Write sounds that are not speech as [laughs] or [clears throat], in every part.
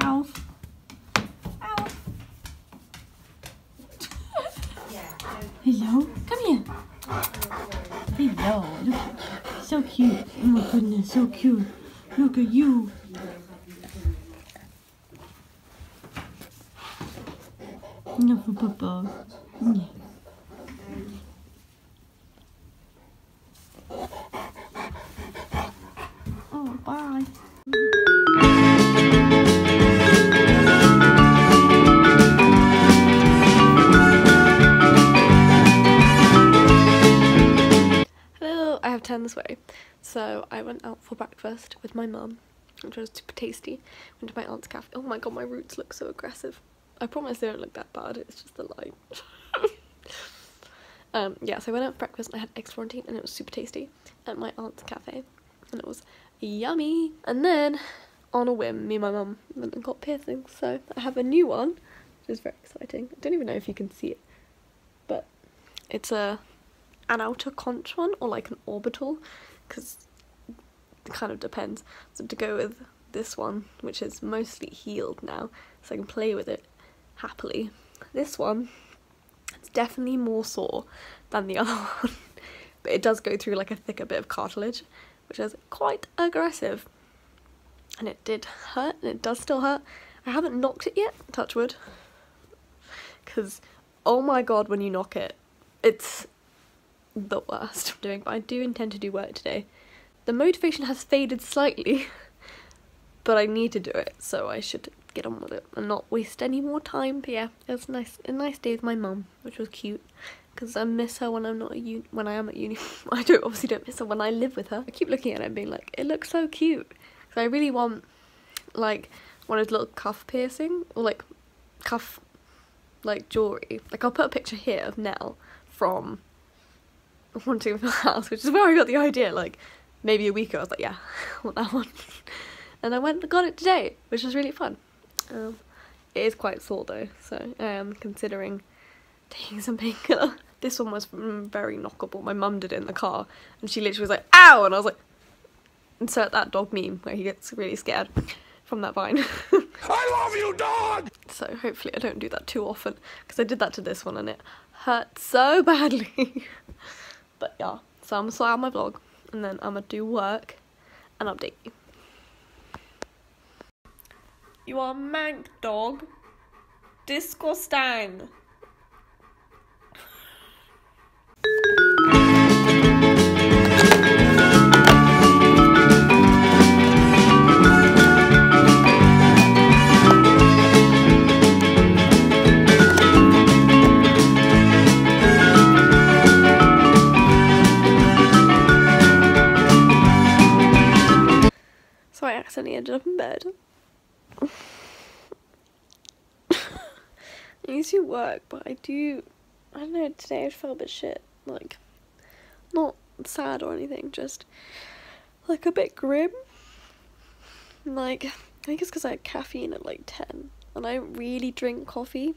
Alf. Alf. Hello. Come here. Hello. Look. So cute. Oh my goodness. So cute. Look at you. No, Papa. Yeah. Oh, bye. So I went out for breakfast with my mum, which was super tasty. Went to my aunt's cafe. Oh my god, my roots look so aggressive. I promise they don't look that bad, it's just the light. [laughs] um, yeah, so I went out for breakfast and I had eggs Florentine and it was super tasty at my aunt's cafe. And it was yummy. And then, on a whim, me and my mum went and got piercings. So I have a new one, which is very exciting. I don't even know if you can see it. But it's a an outer conch one or like an orbital because it kind of depends. So to go with this one, which is mostly healed now, so I can play with it happily. This one, it's definitely more sore than the [laughs] other one, but it does go through like a thicker bit of cartilage, which is quite aggressive. And it did hurt, and it does still hurt. I haven't knocked it yet, touch wood, because oh my god, when you knock it, it's the worst I'm doing, but I do intend to do work today. The motivation has faded slightly, [laughs] but I need to do it, so I should get on with it and not waste any more time. But yeah, it was nice, a nice day with my mum, which was cute. Because I miss her when I'm not uni, when I am at uni. [laughs] I don't obviously don't miss her when I live with her. I keep looking at it and being like, it looks so cute. Because I really want like one of little cuff piercing or like cuff like jewelry. Like I'll put a picture here of Nell from wanting for the house, which is where I got the idea. Like maybe a week ago, I was like, yeah, I [laughs] want that one, [laughs] and I went and got it today, which was really fun. Um, it is quite sore though, so I am considering taking some [laughs] painkiller. This one was mm, very knockable. My mum did it in the car, and she literally was like, "Ow!" and I was like, "Insert that dog meme where he gets really scared from that vine." I love you, dog! so hopefully I don't do that too often because I did that to this one and it hurt so badly. But yeah, so I'm gonna sort out my vlog and then I'm gonna do work and update you. You are mank dog. Disgusting. Work, but I do. I don't know. Today I felt a bit shit. Like, not sad or anything. Just like a bit grim. Like, I think it's because I had caffeine at like ten, and I don't really drink coffee,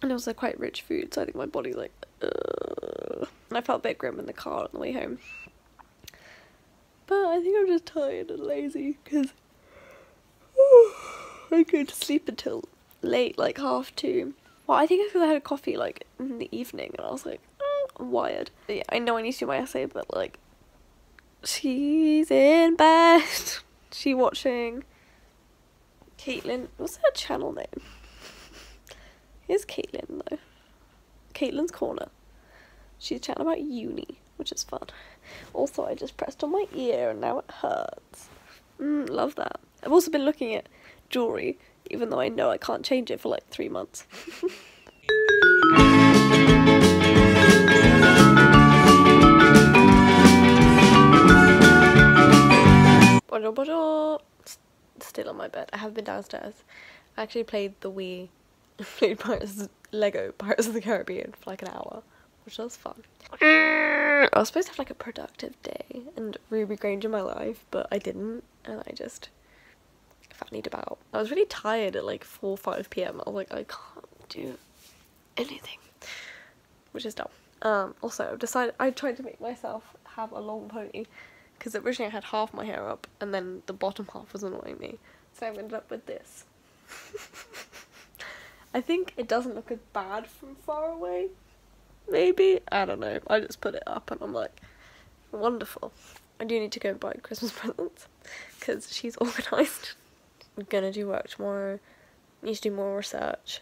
and also quite rich food. So I think my body's like, Ugh. and I felt a bit grim in the car on the way home. But I think I'm just tired and lazy because [sighs] I go to sleep until late, like half two. Well, I think it's because I had a coffee like in the evening and I was like, "Mm, wired. Yeah, I know I need to do my essay, but like, she's in bed. [laughs] she watching Caitlin. What's her channel name? Here's Caitlin though. Caitlin's Corner. She's chatting about uni, which is fun. Also, I just pressed on my ear and now it hurts. Mm, love that. I've also been looking at jewellery, even though I know I can't change it for like three months. [laughs] bonjour, bonjour. Still on my bed. I have been downstairs. I actually played the Wii, [laughs] played Pirates, Lego Pirates of the Caribbean for like an hour, which was fun. I was supposed to have like a productive day and Ruby Granger in my life, but I didn't, and I just fannied about. I was really tired at like 4 5 pm. I was like, I can't do anything, which is dumb. Um, also, I've decided I tried to make myself have a long pony because originally I had half my hair up and then the bottom half was annoying me, so I ended up with this. [laughs] I think it doesn't look as bad from far away. Maybe I don't know. I just put it up and I'm like, wonderful. I do need to go and buy Christmas [laughs] presents because she's organised. Gonna do work tomorrow. Need to do more research.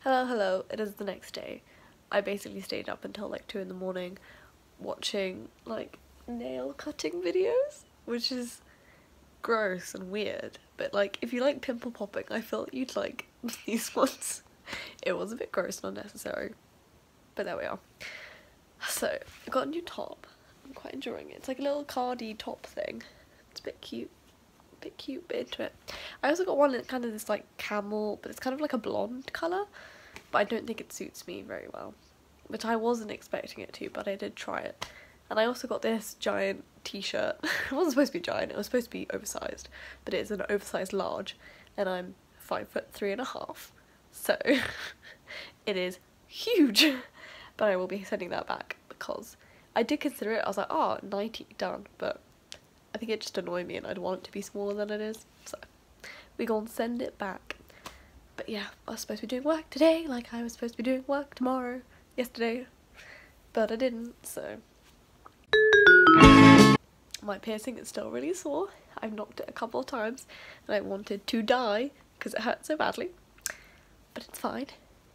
Hello, hello. It is the next day. I basically stayed up until like 2 in the morning watching like nail cutting videos, which is gross and weird. But like, if you like pimple popping, I felt you'd like [laughs] these ones. It was a bit gross and unnecessary, but there we are. So, I got a new top. I'm quite enjoying it. It's like a little cardi top thing. It's a bit cute. A bit cute, bit into it. I also got one in kind of this like camel, but it's kind of like a blonde colour. But I don't think it suits me very well. Which I wasn't expecting it to, but I did try it. And I also got this giant t-shirt. [laughs] it wasn't supposed to be giant, it was supposed to be oversized. But it is an oversized large. And I'm five foot three and a half. So [laughs] it is huge. [laughs] But I will be sending that back because I did consider it. I was like, oh, 90, done. But I think it just annoyed me and I'd want it to be smaller than it is. So we gonna send it back. But yeah, I was supposed to be doing work today, like I was supposed to be doing work tomorrow, yesterday. But I didn't, so. My piercing is still really sore. I've knocked it a couple of times and I wanted to die because it hurt so badly. But it's fine.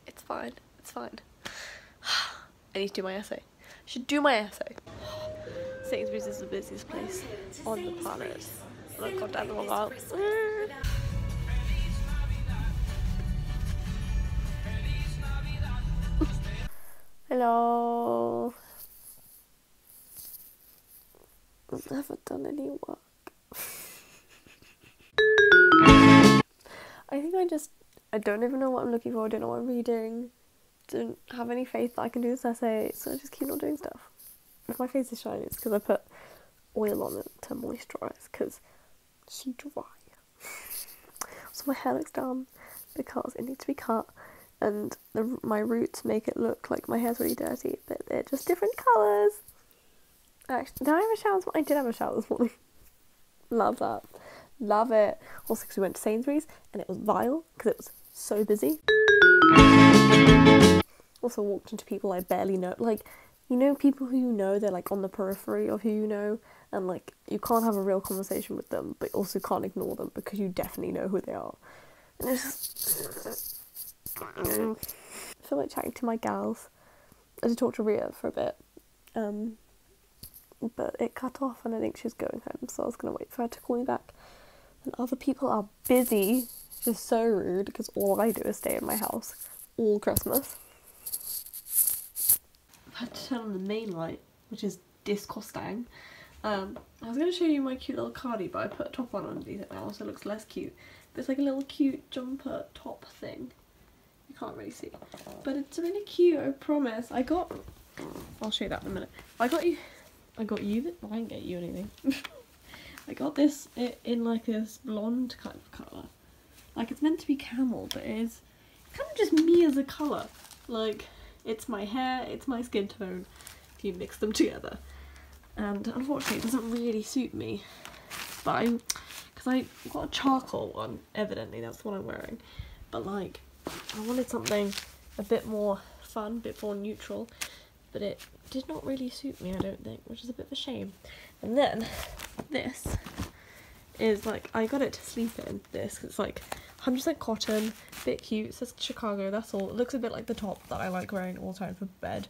It's fine. It's fine. [sighs] I need to do my essay. Should do my essay. Sainsbury's is the busiest place on the planet. And I've gone down the wrong aisle. [laughs] Hello. I've never done any work. [laughs] I think I just I don't even know what I'm looking for, I don't know what I'm reading, don't have any faith that I can do this essay, so I just keep not doing stuff. If my face is shiny, it's because I put oil on it to moisturise, because it's dry. so my hair looks dumb because it needs to be cut, and the, my roots make it look like my hair's really dirty, but they're just different colours. Actually, did I have a shower? I did have a shower this morning. [laughs] Love that. Love it. Also, because we went to Sainsbury's and it was vile because it was so busy. Also, walked into people I barely know. Like, you know, people who you know, they're like on the periphery of who you know, and like you can't have a real conversation with them, but also can't ignore them because you definitely know who they are. And it's just. I feel like chatting to my gals. I did talk to Ria for a bit. Um, but it cut off and I think she's going home, so I was gonna wait for her to call me back. And other people are busy, which is so rude because all I do is stay in my house all Christmas. I've had to turn on the main light, which is disgusting. Um, I was gonna show you my cute little cardi, but I put a top on underneath it now, so it looks less cute. But it's like a little cute jumper top thing. You can't really see, but it's really cute. I promise. I got. I'll show you that in a minute. I got you. I got you. th- I didn't get you anything. [laughs] I got this in like this blonde kind of colour. Like it's meant to be camel, but it is kind of just me as a colour. Like it's my hair, it's my skin tone. If you mix them together, and unfortunately, it doesn't really suit me. But I, because I got a charcoal one. Evidently, that's what I'm wearing. But like, I wanted something a bit more fun, a bit more neutral. But it did not really suit me, I don't think, which is a bit of a shame. And then this is like I got it to sleep in. This it's like 100% cotton, bit cute. Says Chicago. That's all. It looks a bit like the top that I like wearing all the time for bed,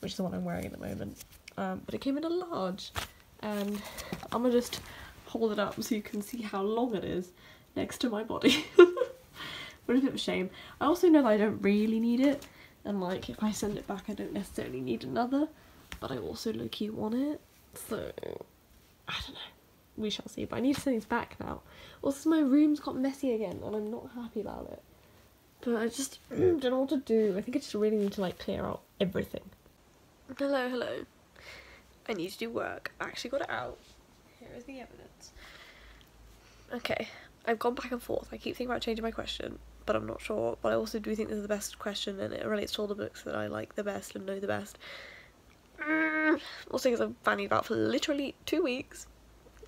which is the one I'm wearing at the moment. Um, but it came in a large, and I'm gonna just hold it up so you can see how long it is next to my body. [laughs] it's a bit of a shame. I also know that I don't really need it, and like if I send it back, I don't necessarily need another. But I also low key want it, so I don't know. We shall see. But I need to send these back now. Also, my room's got messy again, and I'm not happy about it. But I just [clears throat] don't know what to do. I think I just really need to like clear out everything. Hello, hello. I need to do work. I actually got it out. Here is the evidence. Okay, I've gone back and forth. I keep thinking about changing my question, but I'm not sure. But I also do think this is the best question, and it relates to all the books that I like the best and know the best. Mm, also, because I've bandied about for literally two weeks.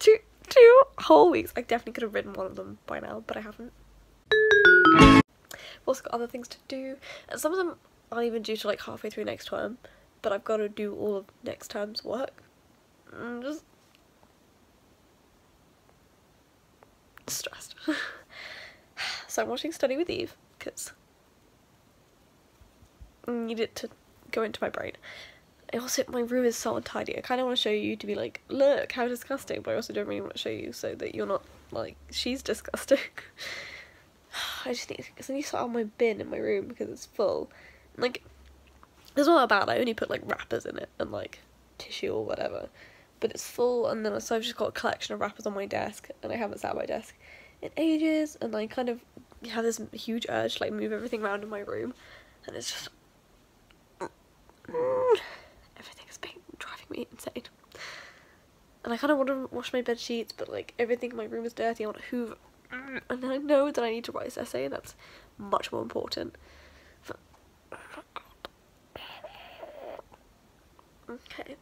Two, two whole weeks. I definitely could have written one of them by now, but I haven't. I've also got other things to do, and some of them aren't even due to like halfway through next term, but I've got to do all of next term's work. I'm just stressed. [laughs] so I'm watching Study with Eve because I need it to go into my brain. Also my room is so untidy. I kind of want to show you to be like, look how disgusting, but I also don't really want to show you so that you're not like she's disgusting. [sighs] I just need I need to sort out my bin in my room because it's full. Like, it's not that bad. I only put like wrappers in it and like tissue or whatever, but it's full. And then so I've just got a collection of wrappers on my desk, and I haven't sat at my desk in ages. And I kind of have this huge urge to like move everything around in my room, and it's just mm, mm everything is being driving me insane. And I kind of want to wash my bed sheets, but like everything in my room is dirty. I want to hoover, and I know that I need to write this essay, and that's much more important. Okay.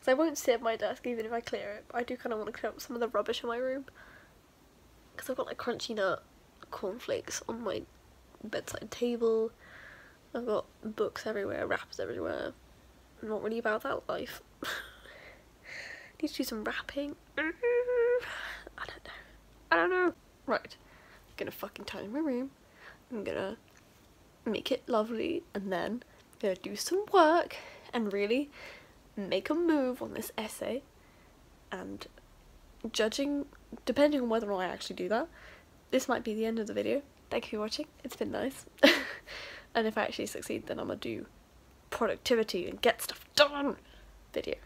So I won't sit at my desk even if I clear it. But I do kind of want to clear up some of the rubbish in my room because I've got like crunchy nut cornflakes on my bedside table. I've got books everywhere, wrappers everywhere. I'm not really about that life. [laughs] Need to do some wrapping. Mm-hmm. I don't know. I don't know. Right. I'm gonna fucking tidy my room. I'm gonna make it lovely and then I'm gonna do some work and really make a move on this essay and judging depending on whether or not I actually do that this might be the end of the video thank you for watching it's been nice [laughs] and if I actually succeed then I'm gonna do productivity and get stuff done video